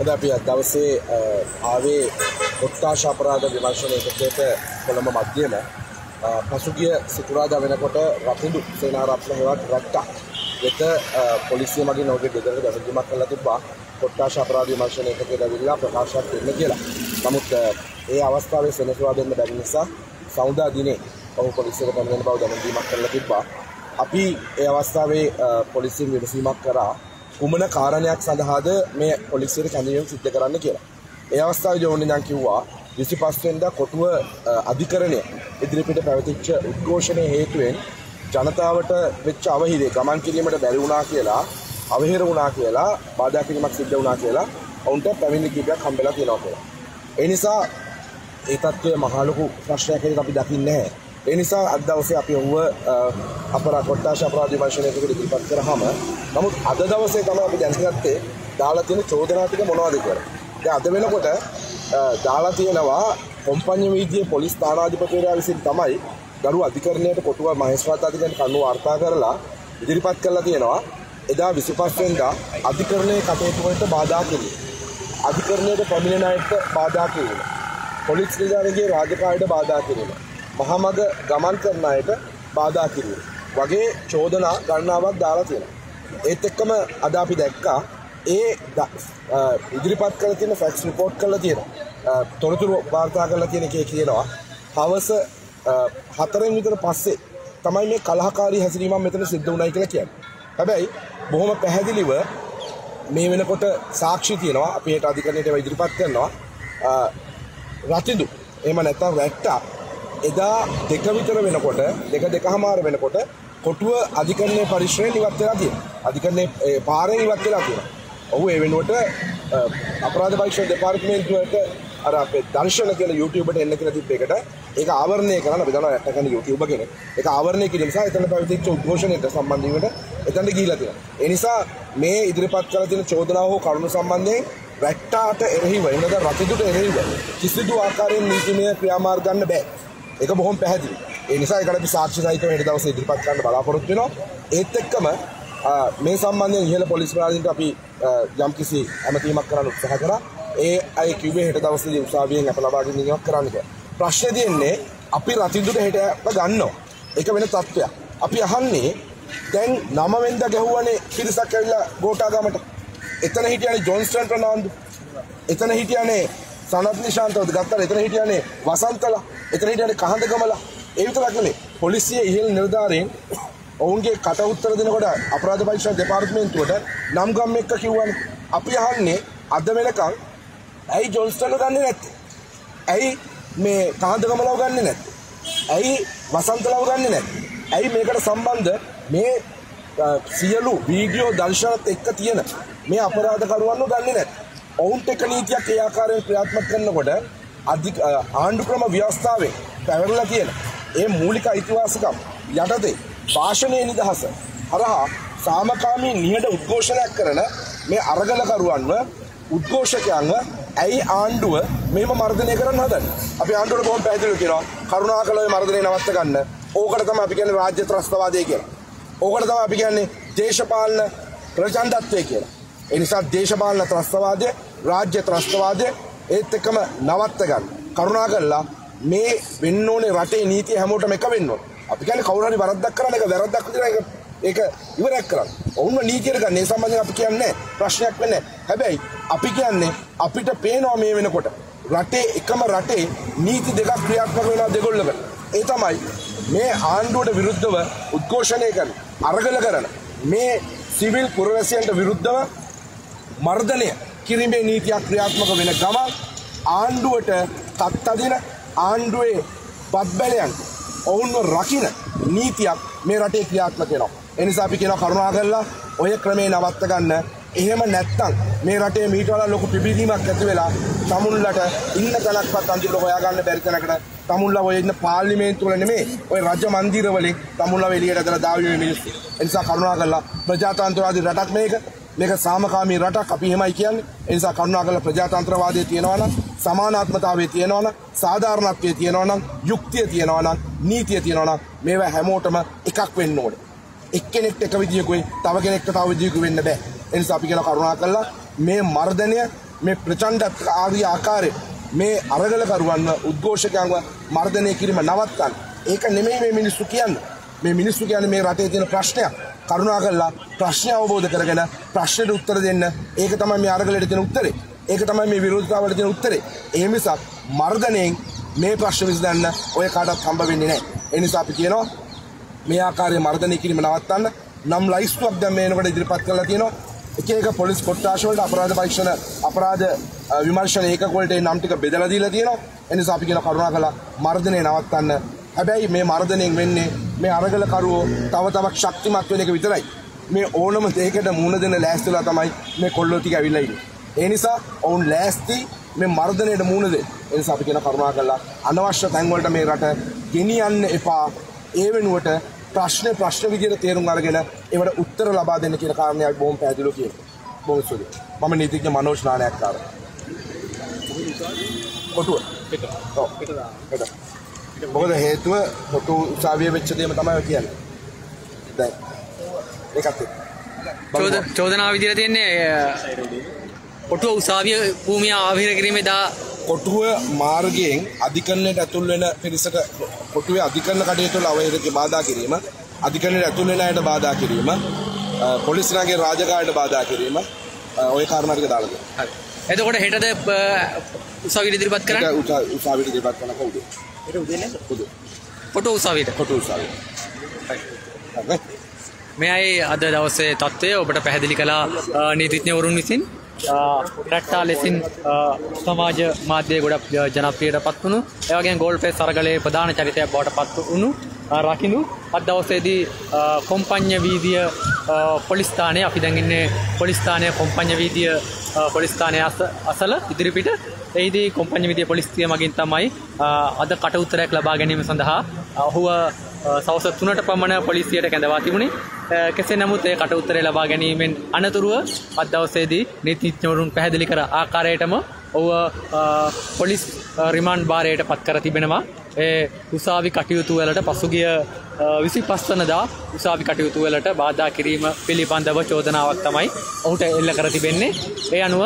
අද අපි අද දවසේ ආවේ කොට්ටාශ අපරාධ විමර්ශන එකකයට කොළඹ මධ්‍යම පසුගිය සිකුරාදා වෙනකොට රතිඳු සේනාරත්න හෙවත් රැට්ටා වෙත පොලිසිය මගින් ඔහුගේ ගෙදරට දැනුම්දීමක් කළා තිබ්බා කොට්ටාශ අපරාධ විමර්ශන එකකයට ඇවිල්ලා ප්‍රකාශයක් දෙන්න කියලා. නමුත් ඒ අවස්ථාවේ සෙනසුරාදා දෙන්න බැරි නිසා සෞදා දිනේ ඔහු පොලිසියට පැමිණෙන බව දැනුම්දීමක් කළා තිබ්බා. අපි ඒ අවස්ථාවේ පොලිසියෙන් විමසීමක් කරා කුමන කාරණයක් සඳහාද මේ පොලිසියට කැඳවීම සිද්ධ කරන්න කියලා. ඒ අවස්ථාවේ ජෝනි නම් කිව්වා 25 වෙනිදා කොටුව අධිකරණය ඉදිරිපිට පැවතිච්ච උද්ඝෝෂණය හේතුවෙන් ජනතාවට වෙච්ච අවහිරේ ගමන් කිරීමට බැරි වුණා කියලා අවහිර වුණා කියලා බාධා කිරීමක් සිද්ධ වුණා කියලා ඔවුන්ට පැමිණිලි කිහිපයක් හම්බෙලා තියෙනවා කියලා. ඒ නිසා ඒ තත්ත්වය මහා ලොකු ප්‍රශ්නයක් හැටියට අපි දකින්නේ නැහැ. ඒ නිසා අද දවසේ අපි ඔහුව අපරාධ කොට්ටාශ අපරාධ විමර්ශනයකට ඉදිරිපත් කරාම නමුත් අද දවසේ තමයි අපි දැනගත්තේ දාලා තියෙන චෝදනා ටික මොනවද කියලා. දැන් අද වෙනකොට දාලා තියෙනවා කොම්පඤ්ඤ වීදියේ පොලිස් ස්ථානාධිපතිවරයා විසින් තමයි ගරු අධිකරණයට කොටුව මහේස්ත්‍රාත් අධිකරණ කණුව වාර්තා කරලා ඉදිරිපත් කරලා තියෙනවා එදා 25 වෙනිදා අධිකරණයේ කටයුතු වලට බාධා කිරීම. අධිකරණයට පැමිණෙන අයට බාධා කිරීම. පොලිස් නිලධාරීන්ගේ රාජකාරියට බාධා කිරීම. මහමග ගමන් කරන අයට බාධා කිරීම. වගේ චෝදනා ගණනාවක් දාලා තියෙනවා. ඒත් එක්කම අද අපි දැක්කා ඒ ඉදිරිපත් කළ තියෙන ෆැක්ස් රිපෝට් කරලා තියෙනවා. තොරතුරු වාර්තා කරලා තියෙන එකේ කියනවා හවස හතරෙන් විතර පස්සේ තමයි මේ කලහකාරී හැසිරීමක් මෙතන සිද්ධ වුණයි කියලා කියන්නේ. හැබැයි බොහොම පැහැදිලිව මේ වෙනකොට සාක්ෂි තියෙනවා අපි ඒට අධිකරණයට ඉදිරිපත් කරනවා රතිඳු එහෙම නැත්නම් රැට්ටා එදා දෙක විතර වෙනකොට දෙක දෙකහමාර වෙනකොට කොටුව අධිකරණයේ පරිශ්‍රයෙන් ඉවත් වෙලා තියෙනවා. අධිකරණයේ පාරෙන් ඉවත් වෙලා තියෙනවා. ඔහු ඒ වෙනුවට අපරාධ පරීක්ෂණ දෙපාර්තමේන්තුවට අර අපේ දර්ශන කියලා YouTube එකට එන්න කියලා තිබ්බ එකට ඒක ආවරණය කරන්න අපි දන්නවා යටකන YouTube කෙනෙක්. ඒක ආවරණය කිරීම නිසා එතන පැවතිච්ච උද්ඝෝෂණයට සම්බන්ධ වීමට එතනට ගිහිලා තියෙනවා. ඒ නිසා මේ ඉදිරිපත් කරලා තියෙන චෝදනාව හෝ කරුණු සම්බන්ධයෙන් රැට්ටාට එරෙහිව එනද රතිදුට එරෙහිව කිසිදු ආකාරයෙන් නීතිමය ක්‍රියාමාර්ග ගන්න බෑ. ඒක බොහොම පැහැදිලි. ඒ නිසා ඒකට අපි සාක්ෂි සහිතව හෙට දවසේ ඉදිරිපත් කරන්න බලාපොරොත්තු වෙනවා. ඒත් එක්කම මේ සම්බන්ධයෙන් ඉහළ පොලිස් ප්‍රාදීන්ට අපි යම්කිසි ඇමතීමක් කරන්න උත්සාහ කරා. ඒ අය කිව්වේ හෙට දවසේදී උසාවියෙන් අප ලබා ගැනීමක් කරන්න කියලා. ප්‍රශ්නේ තියෙන්නේ අපි රතිදුට හෙට ගන්නවා. ඒක වෙන තත්ත්වයක්. අපි අහන්නේ දැන් නම වෙන්ද ගැහුවනේ පිරිසක් ඇවිල්ලා ගෝඨාගමට. එතන හිටියනේ ජොන්ස්ටන් ප්‍රනාන්දු. එතන හිටියනේ සනත් නිශාන්තවද ගත්තා එතන හිටියනේ වසන්තලා. එතන හිටියනේ කහඳ ගමලා ඒ විතරක් නෙමෙයි. පොලිසිය ඉහළ නිලධාරීන් ඔවුන්ගේ කට උත්තර දෙනකොට අපරාධ පරීක්ෂා දෙපාර්තමේන්තුවට නම් ගම් එක්ක කිව්වනේ. අපි අහන්නේ අද වෙනකන් ඇයි ජොන්ස්ටන්ව ගන්නෙ නැත්තේ? ඇයි මේ කහඳ ගමලව ගන්නෙ නැත්තේ? ඇයි වසන්තලව ගන්නෙ නැත්තේ? ඇයි මේකට සම්බන්ධ මේ සියලු වීඩියෝ දර්ශනත් එක්ක තියෙන මේ අපරාධකරුවන්ව ගන්නෙ නැත්තේ? ඔවුන්ට එක නීතියක් ඒ ආකාරයෙන් ක්‍රියාත්මක කරනකොට අධික ආණ්ඩු ක්‍රම ව්‍යවස්ථාවේ පැවරලා තියෙන ඒ මූලික අයිතිවාසිකම් යටතේ භාෂණයේ නිදහස හරහා සාමකාමී නිහඬ උද්ඝෝෂණයක් කරන මේ අරගලකරුවන්ව උද්ඝෝෂකයන්ව ඇයි ආණ්ඩුව මෙහෙම මර්ධනය කරන්න හදන්නේ? අපි ආණ්ඩුවට බොහොම පැහැදිලිව කියනවා කරුණාකරලා මේ මර්ධනය නවත්ත ගන්න. ඕකට තමයි අපි කියන්නේ රාජ්‍ය ත්‍රස්තවාදය කියලා. ඕකට තමයි අපි කියන්නේ දේශපාලන ප්‍රචණ්ඩත්වය කියලා. ඒ නිසා දේශපාලන ත්‍රස්තවාදය රාජ්‍ය ත්‍රස්තවාදය ඒත් එක්කම නවත්ත ගන්න. කරුණා කරලා මේ වෙන්න ඕනේ රටේ නීතිය හැමෝටම එක වෙන්න ඕනේ. අපි කියන්නේ කවුරු හරි වරද්දක් කරන එක වැරද්දක් විදිහට ඒක ඒක ඉවරයක් කරන්න. ඔවුන්ව නීතියට ගන්න. ඒ සම්බන්ධයෙන් අපි කියන්නේ ප්‍රශ්නයක් වෙන්නේ හැබැයි අපි කියන්නේ අපිට පේනවා මේ වෙනකොට රටේ එකම රටේ නීති දෙකක් ක්‍රියාත්මක වෙනවා දෙගොල්ලකට. ඒ තමයි මේ ආණ්ඩුවට විරුද්ධව උද්ඝෝෂණය කරන අරගල කරන මේ සිවිල් පුරවැසියන්ට විරුද්ධව මර්ධනය කිරීමේ නීතියක් ක්‍රියාත්මක වෙන ගම ආණ්ඩුවට තත්තදින ආණ්ඩුවේ බත්බැලයන් ඔවුන්ව රකින නීතියක් මේ රටේ ක්‍රියාත්මක වෙනවා. එනිසා අපි කියන කරුණා කරලා ඔය ක්‍රමේ නවත්ත ගන්න. එහෙම නැත්තම් මේ රටේ මීට වඩා ලොකු පිබිදීමක් ඇති වෙලා තමුන්ලට ඉන්න තැනක්වත් අන්තිමට හොයාගන්න බැරි තැනකට තමුන්ලා ඔය ඉන්න පාර්ලිමේන්තුව වල නෙමෙයි ඔය රජ මන්දිර වලින් තමුන්ලා එළියට ඇදලා දාවිමේ මිනිස්සු. එනිසා කරුණා කරලා ප්‍රජාතන්ත්‍රවාදී රටක් මේක මේක සාමකාමී රටක් අපි එහෙමයි කියන්නේ. ඒ නිසා කරුණාකරලා ප්‍රජාතන්ත්‍රවාදයේ තියෙනවා නම් සමානාත්මතාවයේ තියෙනවා නම් සාධාරණත්වයේ තියෙනවා නම් යුක්තිය තියෙනවා නම් නීතිය තියෙනවා නම් මේවා හැමෝටම එකක් වෙන්න ඕනේ. එක්කෙනෙක්ට එක විදියකුයි තව කෙනෙක්ට තව විදියකුයි වෙන්න බෑ. ඒ නිසා අපි කියන කරුණාකරලා මේ මර්ධනය මේ ප්‍රචණ්ඩ ආදී ආකාරය මේ අරගලකරුවන්ව උද්ඝෝෂකයන්ව මර්ධනය කිරීම නවත්තන්න. ඒක නෙමෙයි මේ මිනිස්සු කියන්න. මේ මිනිස්සු කියන්නේ මේ රටේ තියෙන ප්‍රශ්නයක්. කරුණා කරලා ප්‍රශ්න අවබෝධ කරගෙන ප්‍රශ්නෙට උත්තර දෙන්න. ඒක තමයි මේ අරගලයට තියෙන උත්තරේ. ඒක තමයි මේ විරෝධතාවලට තියෙන උත්තරේ. ඒ මිසක් මර්ධනයෙන් මේ ප්‍රශ්න විසඳන්න ඔය කාටවත් හම්බ වෙන්නේ නැහැ. ඒ නිසා අපි කියනවා මේ ආකාරයේ මර්ධනය කිරීම නවත්තන්න නම් ලයිස්තුවක් දැන් මේනකොට ඉදිරිපත් කරලා තියෙනවා. එක එක පොලිස් කොට්ටාශ වලට අපරාධ පරීක්ෂණ අපරාධ විමර්ශන ඒකක වලට ඒ නම් ටික බෙදලා දීලා තියෙනවා. ඒ නිසා අපි කියන කරුණාකරලා මර්ධනය නවත්තන්න. හැබැයි මේ මර්ධනයෙන් වෙන්නේ මේ අරගලකරුවෝ තව තවත් ශක්තිමත් වෙන එක විතරයි. මේ ඕනම දෙයකට මුහුණ දෙන්න ලෑස්තිලා තමයි මේ කොල්ලෝ ටික ඇවිල්ලා ඉන්නේ. ඒ නිසා ඔවුන් ලෑස්ති මේ මර්ධනයට මුහුණ දෙන්න. ඒ නිසා අපි කියන කරුණාකරලා අනවශ්‍ය තැන්වලට මේ රට ගෙනියන්න එපා. ඒ වෙනුවට ප්‍රශ්න ප්‍රශ්න විදිහට තේරුම් අරගෙන ඒවට උත්තර ලබා දෙන්න කියන කාරණයක් බොහොම පැහැදිලිව කියනවා. බොහොම ස්තුතියි. මම නීතිඥ මනෝජ් නානයක්කාර. කොටුව. පිට. ඔව්. පිට දාන්න. මොකද හේතුව කොටු උසාවිය වෙච්ච දේම තමයි කියන්නේ. දැන් ඒකත් චෝද චෝදනාව විදිහට තියෙන්නේ කොටුව උසාවිය භූමිය ආවිර කිරීමේ දා කොටුව මාර්ගයෙන් අධිකරණයට ඇතුල් වෙන පිරිසට කොටුවේ අධිකරණ කටයුතු වල අවහිරක බාධා කිරීම අධිකරණයට ඇතුල් වෙන අයට බාධා කිරීම පොලිස්ලාගේ රාජකාරියට බාධා කිරීම ඔය කාරණා ටික දාලා දෙන්න. හරි. එතකොට හෙටද උසාවියට ඉදිරිපත් කරන්නේ? ඒක උසාවියට ඉදිරිපත් කරන කවුද? ඒක උදේ නේද? උදේ. කොටුව උසාවියට. කොටුව උසාවිය. හරි. මෙයයි අද දවසේ තත්ත්වය ඔබට පැහැදිලි කළා නීතිඥවරුන් විසින් රැට්ටා ලෙසින් සමාජ මාධ්‍යය ගොඩක් ජනප්‍රියට පත් වුණු ඒවගේ ගෝල් පෙස් සරගලයේ ප්‍රධාන චරිතයක් බවට පත් වුණු රකිනු අත් දවසේදී කොම්පඥ වීදිය පොලිස්ථානය අපි දැඟන්නේ පොලිස්ථානය කොම්පඥ වීදිය පොලිස්ථානය අසල ඉදිරිපිට එහිදී කොම්පඥ විදිය පොලිස්තිය මගින් තමයි අද කට උත්තරයක් ලබා ගැනීම සඳහා ඔහුව සවස තුනට පමණ පොලිසියට කැඳවා තිබුණේ. කෙසේ නමුත් ඒ කට උත්තරේ ලබා ගැනීමෙන් අනතුරුව අදවසේදී නීතිඥවරුන් පැහැදිලි කර ආකාරයටම ඔව පොලිස් රිමාන්ඩ් භාරයට පත් කර තිබෙනවා. ඒ උසාවි කටයුතු වලට පසුගිය විසි පස්වනදා උසාවි කටයුතු වලට බාධා කිරීම පිළිබඳව චෝදනාවක් තමයි ඔහුට එල්ල කර තිබෙන්නේ. ඒ අනුව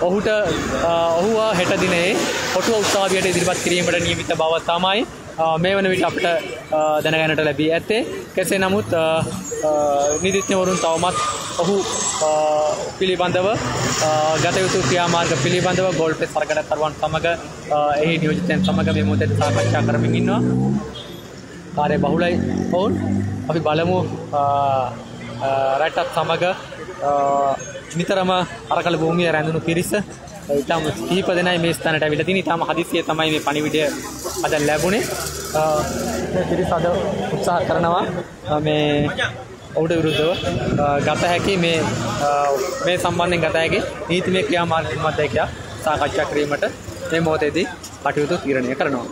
ඔහුට ඔහුව හෙට දිනේ හොටුව උත්සාවියට ඉදිරිපත් කිරීමට නියමිත බව තමයි මේ වන විට අපට දැනගැනට ලැබී ඇත්තේ. කෙසේ නමුත් නිදිත්‍යවරුන් තවමත් ඔහු පිළිබඳව ගතයුතු ක්‍රියාමාර්ග පිළිබඳව ගොල්පෙ සරගට කරුවන් සමඟ එහි නියෝජිතයන් සමඟ මේ මුදට සාකච්ඡා කරමින් ඉන්නවා. කාරය බහුලයි. ඔවුන් අපි බලමු රැටත් සමඟ නිතරම අරකල භූමිය රැඳුණු පිරිස ඉතාම කීප දෙනයි මේ ස්ථානට ඇවිල්ලා තිනේ ඉතාම හදිසිය තමයි මේ පණිවිඩය අද ලැබුණේ. මේ පිරිස අද උත්සාහ කරනවා මේ ඔහුට විරුද්ධව ගත හැකි මේ මේ සම්බන්ධයෙන් ගත හැකි නීතිමය ක්‍රියාමාර්ග මැදයක සාකච්ඡා කිරීමට මේ මොහොතේදී කටයුතු තීරණය කරනවා.